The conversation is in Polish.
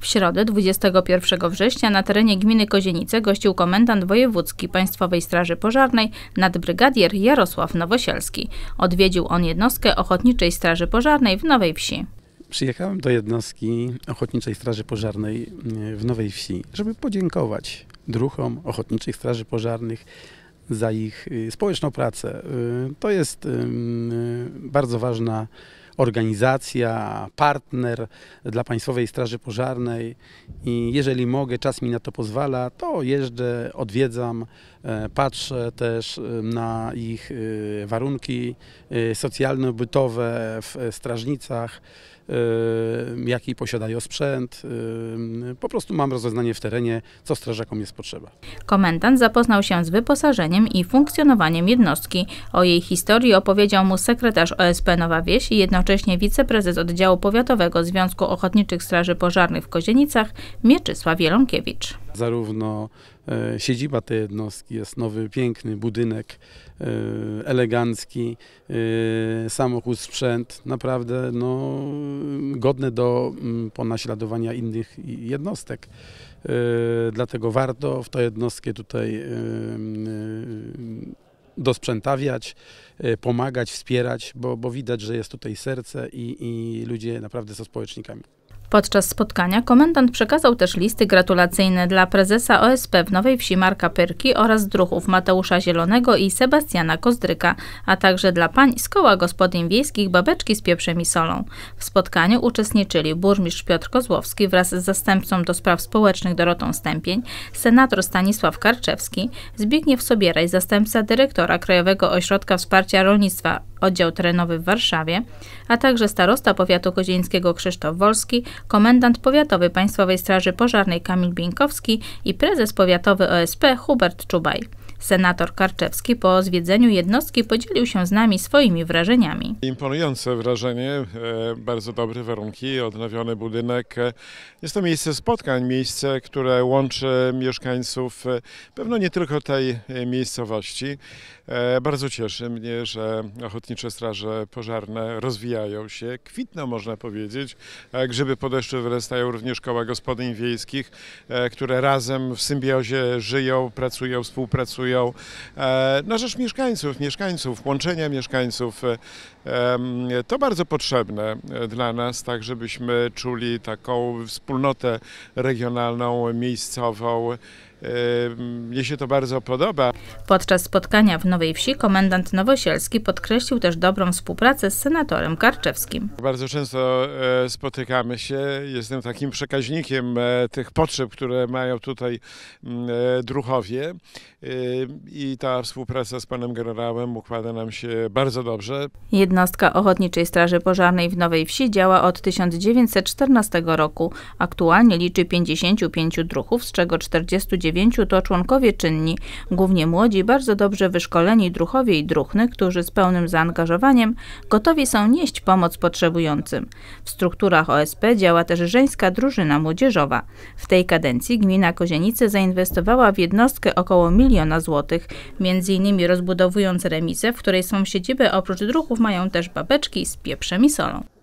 W środę 21 września na terenie gminy Kozienice gościł komendant wojewódzki Państwowej Straży Pożarnej nadbrygadier Jarosław Nowosielski. Odwiedził on jednostkę Ochotniczej Straży Pożarnej w Nowej Wsi. Przyjechałem do jednostki Ochotniczej Straży Pożarnej e, w Nowej Wsi, żeby podziękować druhom Ochotniczych Straży Pożarnych za ich y, społeczną pracę. Y, To jest bardzo ważna organizacja, partner dla Państwowej Straży Pożarnej i jeżeli mogę, czas mi na to pozwala, to jeżdżę, odwiedzam, e, patrzę też e, na ich e, warunki socjalno-bytowe w strażnicach, jaki posiadają sprzęt. Po prostu mam rozeznanie w terenie, co strażakom jest potrzeba. Komendant zapoznał się z wyposażeniem i funkcjonowaniem jednostki. O jej historii opowiedział mu sekretarz OSP Nowa Wieś i jednocześnie wiceprezes oddziału powiatowego Związku Ochotniczych Straży Pożarnych w Kozienicach Mieczysław Jelonkiewicz. Zarówno e, siedziba tej jednostki jest nowy, piękny budynek, e, elegancki, e, samochód, sprzęt, naprawdę no, godne do mm, ponaśladowania innych jednostek. Dlatego warto w tę jednostkę tutaj dosprzętawiać, e, pomagać, wspierać, bo, bo widać, że jest tutaj serce i, i ludzie naprawdę są społecznikami. Podczas spotkania komendant przekazał też listy gratulacyjne dla prezesa OSP w Nowej Wsi Marka Pyrki oraz druhów Mateusza Zielonego i Sebastiana Kozdryka, a także dla pań z koła gospodyń wiejskich Babeczki z pieprzem i solą. W spotkaniu uczestniczyli burmistrz Piotr Kozłowski wraz z zastępcą do spraw społecznych Dorotą Stępień, senator Stanisław Karczewski, Zbigniew Sobieraj, zastępca dyrektora Krajowego Ośrodka Wsparcia Rolnictwa oddział terenowy w Warszawie, a także starosta powiatu kozieńskiego Krzysztof Wolski, komendant powiatowy Państwowej Straży Pożarnej Kamil Bieńkowski i prezes powiatowy OSP Hubert Czubaj. Senator Karczewski po zwiedzeniu jednostki podzielił się z nami swoimi wrażeniami. Imponujące wrażenie, e, bardzo dobre warunki, odnowiony budynek. E, Jest to miejsce spotkań, miejsce, które łączy mieszkańców e, pewno nie tylko tej miejscowości. Bardzo cieszy mnie, że Ochotnicze Straże Pożarne rozwijają się, kwitną można powiedzieć. Grzyby po deszczu wyrastają również koła gospodyń wiejskich, które razem w symbiozie żyją, pracują, współpracują e, na rzecz mieszkańców, mieszkańców, łączenia mieszkańców. e, To bardzo potrzebne e, dla nas, tak żebyśmy czuli taką wspólnotę regionalną, miejscową. Mnie się to bardzo podoba. Podczas spotkania w Nowej Wsi komendant Nowosielski podkreślił też dobrą współpracę z senatorem Karczewskim. Bardzo często e, spotykamy się. Jestem takim przekaźnikiem e, tych potrzeb, które mają tutaj mm, e, druhowie. E, I ta współpraca z panem generałem układa nam się bardzo dobrze. Jednostka Ochotniczej Straży Pożarnej w Nowej Wsi działa od 1914 roku. Aktualnie liczy 55 druhów, z czego 49 to członkowie czynni, głównie młodzi, bardzo dobrze wyszkoleni druhowie i druhny, którzy z pełnym zaangażowaniem gotowi są nieść pomoc potrzebującym. W strukturach OSP działa też żeńska drużyna młodzieżowa. W tej kadencji gmina Kozienice zainwestowała w jednostkę około miliona złotych, między innymi rozbudowując remisę, w której są siedziby oprócz druhów mają też babeczki z pieprzem i solą.